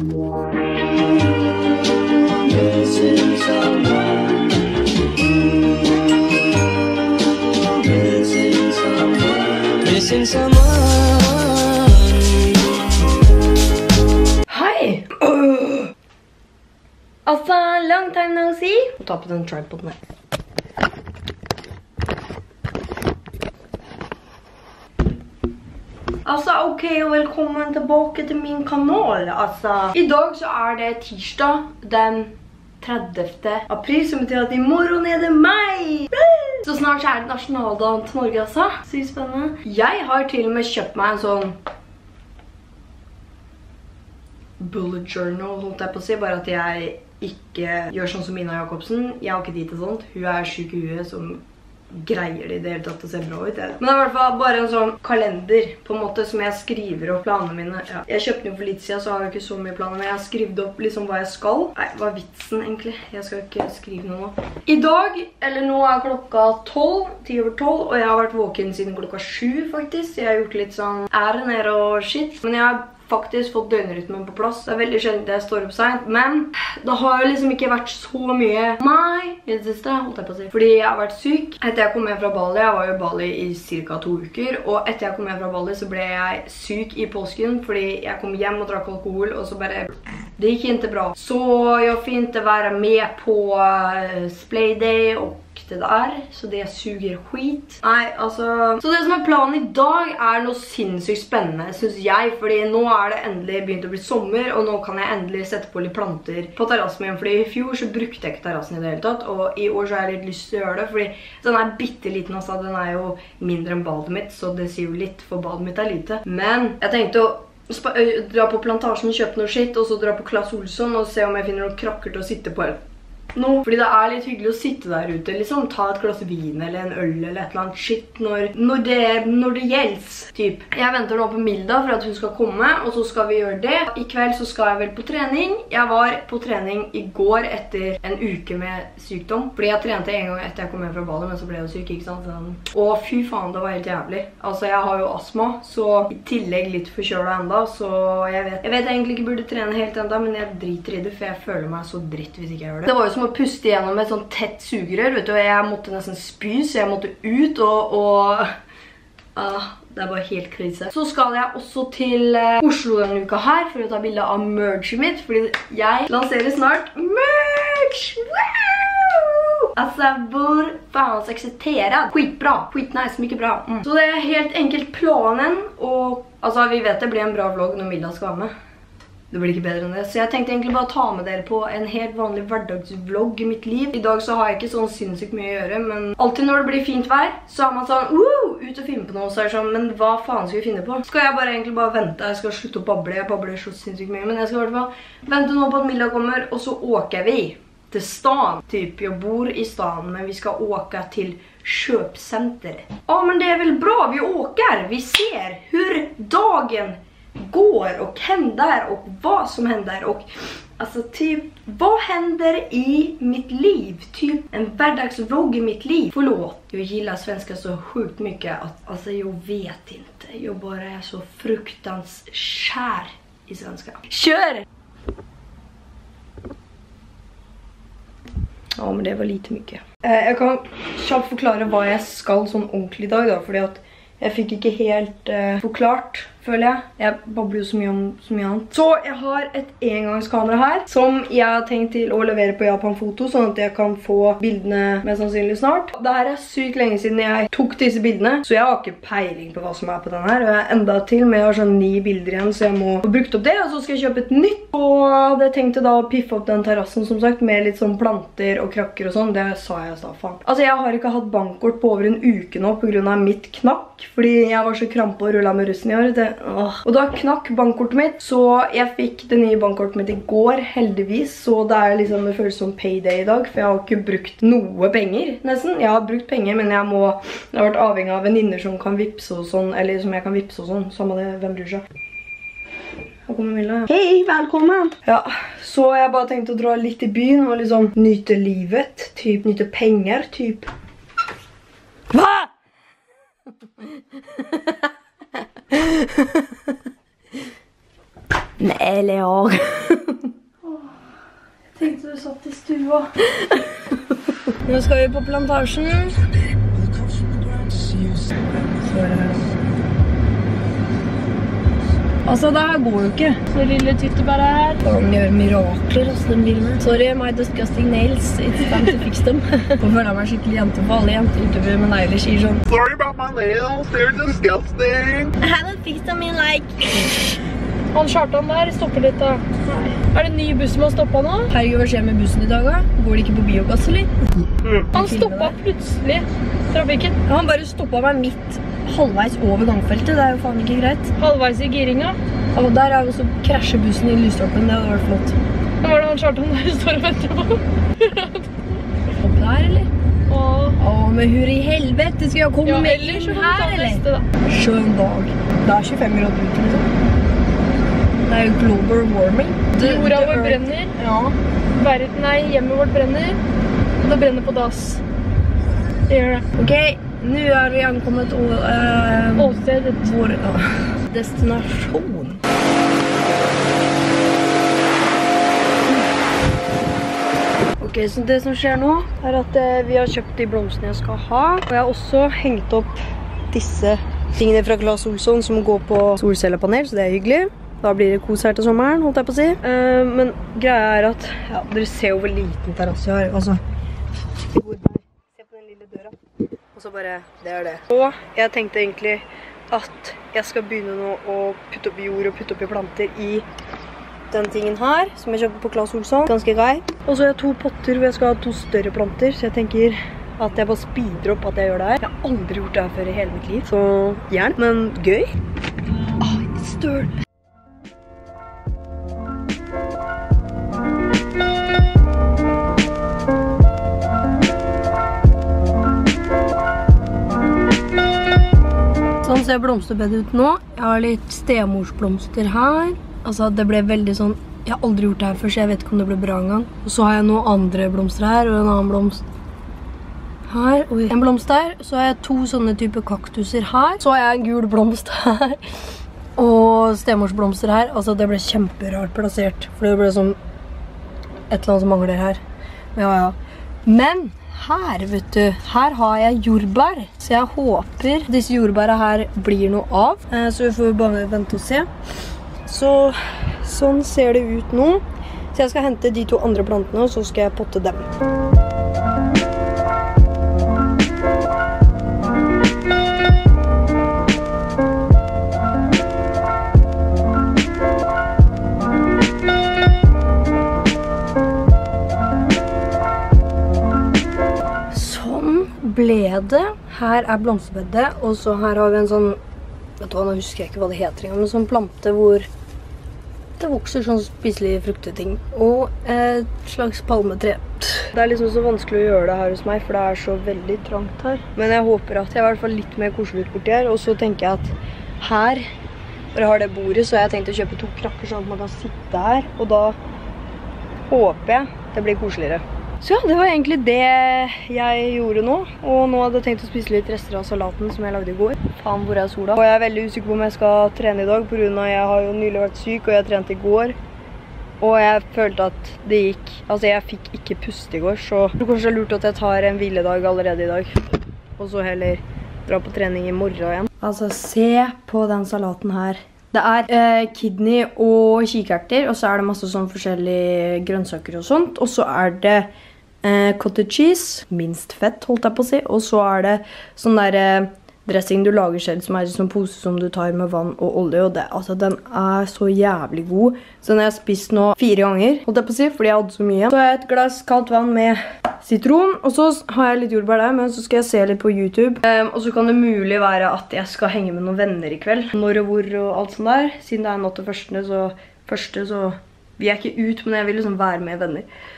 Missing someone. Hi! Uh, of a long time no see. Top of the tripod mic. Altså, ok, og velkommen tilbake til min kanal. Altså, i dag så er det tirsdag den 30. april, som betyr at i morgen er det meg! Så snart er det nasjonaldagen til Norge, altså. Sykt spennende. Jeg har til og med kjøpt meg en sånn bullet journal, holdt jeg på å si, bare at jeg ikke gjør sånn som Mina Jacobsen. Jeg har ikke tid til sånt. Hun er syk i huet som greier de i det hele tatt å se bra ut. Jeg. Men det er i hvert fall bare en sånn kalender på en måte som jeg skriver opp planene mine. Ja. Jeg kjøpte den for litt siden, så har jeg ikke så mye planer, men jeg har skrevet opp liksom hva jeg skal. Nei, hva er vitsen egentlig? Jeg skal ikke skrive noe nå. I dag, eller nå er klokka 12, 10 over 12, og jeg har vært våken siden klokka 7 faktisk. Jeg har gjort litt sånn ære og shit. Men jeg har faktisk fått døgnrytmen på plass. Det er veldig sjelden jeg står opp sent, men det har jo liksom ikke vært så mye meg i det siste, holdt jeg på å si. Fordi jeg har vært syk. Etter jeg kom hjem fra Bali, jeg var jo i Bali i cirka to uker, og etter jeg kom hjem fra Bali så ble jeg syk i påsken, fordi jeg kom hjem og drakk alkohol, og så bare... Det gikk ikke bra. Så jeg fikk ikke være med på uh, Splay Day og det er, så det suger skit. Nei, altså... Så det som er planen i dag er noe sinnssykt spennende, synes jeg, fordi nå er det endelig begynt å bli sommer, og nå kan jeg endelig sette på litt planter på terrassen min, fordi i fjor så brukte jeg ikke terrassen i det hele tatt, og i år så har jeg litt lyst til å gjøre det, fordi den er bitteliten, altså, den er jo mindre enn badet mitt, så det sier jo litt, for badet mitt er lite. Men jeg tenkte å dra på plantasjen, kjøpe noe skitt, og så dra på Klaas Olsson og se om jeg finner noen krakker til å sitte på nå. Fordi det er litt hyggelig å sitte der ute, liksom, ta et glass vin eller en øl eller et eller annet shit når, når det, når det gjelds, typ. Jeg venter nå på Milda for at hun skal komme, og så skal vi gjøre det. I kveld så skal jeg vel på trening. Jeg var på trening i går etter en uke med sykdom, fordi jeg trente en gang etter jeg kom hjem fra badet, men så ble jeg jo syk, ikke sant? Sånn. Og fy faen, det var helt jævlig. Altså, jeg har jo astma, så i tillegg litt forkjøla enda, så jeg vet, jeg vet jeg egentlig ikke burde trene helt enda, men jeg driter i det, for jeg føler meg så dritt hvis ikke jeg gjør det. Det var jo som å puste gjennom et sånn tett sugerør, vet du, og jeg måtte nesten spy, så jeg måtte ut, og, og uh, det er bare helt krise. Så skal jeg også til uh, Oslo denne uka her, for å ta bilde av merget mitt, fordi jeg lanserer snart merch! Wow! Altså, hvor faen ekseterer? Skitbra, skitnice, mye bra. Mm. Så det er helt enkelt planen, og altså, vi vet det blir en bra vlogg når Milla skal være med. Det blir ikke bedre enn det. Så jeg tenkte egentlig bare å ta med dere på en helt vanlig hverdagsvlogg i mitt liv. I dag så har jeg ikke sånn sinnssykt mye å gjøre, men alltid når det blir fint vær, så er man sånn, uh, ut og finne på noe, så er det sånn, men hva faen skal vi finne på? Skal jeg bare egentlig bare vente, jeg skal slutte å bable, jeg babler så sinnssykt mye, men jeg skal i hvert fall vente nå på at Milla kommer, og så åker vi til stan. Typ, jeg bor i stan, men vi skal åke til kjøpsenteret. Ja, men det er vel bra, vi åker, vi ser hur dagen går och händer och vad som händer och alltså typ vad händer i mitt liv? Typ en vardagsvlogg i mitt liv. Förlåt, jag gillar svenska så sjukt mycket att alltså jag vet inte. Jag bara är så fruktanskär i svenska. Kör! Ja, men det var lite mycket. Eh, jeg kan kjapt forklare hva jeg skal sånn ordentlig i dag da, fordi at jeg fikk ikke helt eh, forklart føler jeg. Jeg babler jo så mye om så mye annet. Så jeg har et engangskamera her, som jeg har tenkt til å levere på Japan Foto, sånn at jeg kan få bildene mest sannsynlig snart. Det her er sykt lenge siden jeg tok disse bildene, så jeg har ikke peiling på hva som er på den her. Og jeg er enda til, men jeg har sånn ni bilder igjen, så jeg må få brukt opp det, og så skal jeg kjøpe et nytt. Og det tenkte da å piffe opp den terrassen, som sagt, med litt sånn planter og krakker og sånn. Det sa jeg da, faen. Altså, jeg har ikke hatt bankkort på over en uke nå på grunn av mitt knakk, fordi jeg var så krampe og rullet med russen i år. Det Åh. Og da knakk bankkortet mitt, så jeg fikk det nye bankkortet mitt i går, heldigvis. Så det er liksom, det føles som payday i dag, for jeg har ikke brukt noe penger, nesten. Jeg har brukt penger, men jeg må, jeg har vært avhengig av veninner som kan vipse og sånn, eller som jeg kan vipse og sånn, samme det, hvem bryr seg. Her kommer Milla, ja. Hei, velkommen! Ja, så jeg bare tenkte å dra litt i byen og liksom nyte livet, typ nyte penger, typ. Hva? Nei, Lear. Tenkte du satt i stua. Nå skal vi på plantasjen. Altså, det her går jo ikke. Så lille tyttebæret her. Hvordan gjør mirakler, altså, den bilen. Sorry, my disgusting nails. It's time to fix them. Nå føler jeg meg skikkelig jente for alle jenter med negler sier sånn Sorry about my nails. They're disgusting. I haven't fixed them in like Han Kjartan der stopper litt, da. Er det en ny buss som har stoppa nå? Herregud, hva skjer med bussen i dag, da? Går det ikke på biogass, eller? Han stoppa plutselig trafikken. Ja, han bare stoppa meg midt halvveis over gangfeltet. Det er jo faen ikke greit. Halvveis i giringa. Og der er jo så krasjer bussen i lysstolpen. Det hadde vært flott. Hva var det han Kjartan der står og venter på? Opp der, eller? Åh. Åh, men hur i helvete skal jeg komme Ja, inn her, eller? Skjønn dag. Det er 25 grader ute, liksom. Det er jo global warming. The- Jorda vår brenner. Ja. Verden, nei, hjemmet vårt brenner. Og det brenner på dass. Det gjør det. Ok, nå er vi ankommet og, eh, Åstedet. vår destinasjon. Ok, så det som skjer nå, er at eh, vi har kjøpt de blomstene jeg skal ha. Og jeg har også hengt opp disse tingene fra Claes Olsson som går på solcellepanel, så det er hyggelig. Da blir det kos her til sommeren, holdt jeg på å si. Uh, men greia er at, ja, dere ser jo hvor liten terrasse jeg har. Altså, jordbær. Se på den lille døra. Og så bare, det er det. Og jeg tenkte egentlig at jeg skal begynne nå å putte opp jord og putte opp i planter i den tingen her, som jeg kjøpte på Claes Olsson. Ganske grei. Og så har jeg to potter hvor jeg skal ha to større planter, så jeg tenker at jeg bare speeder opp at jeg gjør det her. Jeg har aldri gjort det her før i hele mitt liv, så gjerne, men gøy. Ah, støl. Sånn ser blomsterbedet ut nå. Jeg har litt stemorsblomster her. Altså, det ble veldig sånn Jeg har aldri gjort det her før, så jeg vet ikke om det ble bra engang. Og så har jeg noen andre blomster her, og en annen blomst her. Oi. En blomst der. Så har jeg to sånne typer kaktuser her. Så har jeg en gul blomst her. Og stemorsblomster her. Altså, det ble kjemperart plassert. For det ble sånn et eller annet som mangler her. Ja, ja. Men her, vet du, her har jeg jordbær. Så jeg håper disse jordbæra her blir noe av. Eh, Så vi får bare vente og se. Så sånn ser det ut nå. Så jeg skal hente de to andre plantene, og så skal jeg potte dem. Ble det. Her er blomsterbedet, og så her har vi en sånn Vet du hva, nå husker jeg ikke hva det heter engang, men sånn plante hvor det vokser sånn spiselige frukteting. Og et slags palmetre. Det er liksom så vanskelig å gjøre det her hos meg, for det er så veldig trangt her. Men jeg håper at jeg er i hvert fall litt mer koselig ut borti her. Og så tenker jeg at her, hvor jeg har det bordet, så har jeg tenkt å kjøpe to krakker sånn at man kan sitte her. Og da håper jeg det blir koseligere. Så ja, det var egentlig det jeg gjorde nå. Og nå hadde jeg tenkt å spise litt rester av salaten som jeg lagde i går. Faen, hvor er sola? Og jeg er veldig usikker på om jeg skal trene i dag, på grunn av at jeg har jo nylig vært syk, og jeg trente i går. Og jeg følte at det gikk Altså, jeg fikk ikke puste i går, så det er kanskje lurt at jeg tar en hviledag allerede i dag. Og så heller dra på trening i morgen igjen. Altså, se på den salaten her. Det er eh, kidney og kikerter, og så er det masse sånn forskjellige grønnsaker og sånt. Og så er det eh, cottage cheese, minst fett, holdt jeg på å si. Og så er det sånn der eh, dressing du lager selv, som er en sånn pose som du tar med vann og olje. Og det, altså, den er så jævlig god. Så den har jeg spist nå fire ganger, holdt jeg på å si, fordi jeg hadde så mye. Så har jeg et glass kaldt vann med sitron, og så har jeg litt jordbær der, men så skal jeg se litt på YouTube. Ehm, og så kan det mulig være at jeg skal henge med noen venner i kveld. Når og hvor og alt sånt der. Siden det er natt til første, så, første, så vil jeg ikke ut, men jeg vil liksom være med venner.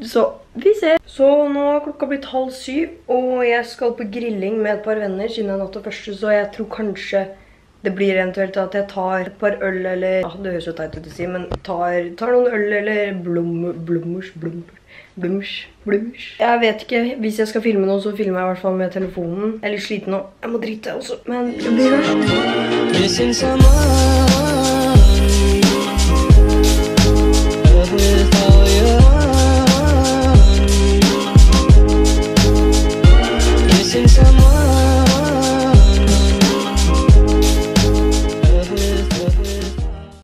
Så vi ser. Så nå har klokka blitt halv syv, og jeg skal på grilling med et par venner siden jeg er natt og første, så jeg tror kanskje det blir eventuelt at jeg tar et par øl, eller ja, det høres jo teit ut å si, men tar, noen øl, eller blom, blommers, blommer, blommers, blommers. Jeg vet ikke, hvis jeg skal filme noe, så filmer jeg i hvert fall med telefonen. Jeg er litt sliten nå. Jeg må drite også, men det blir someone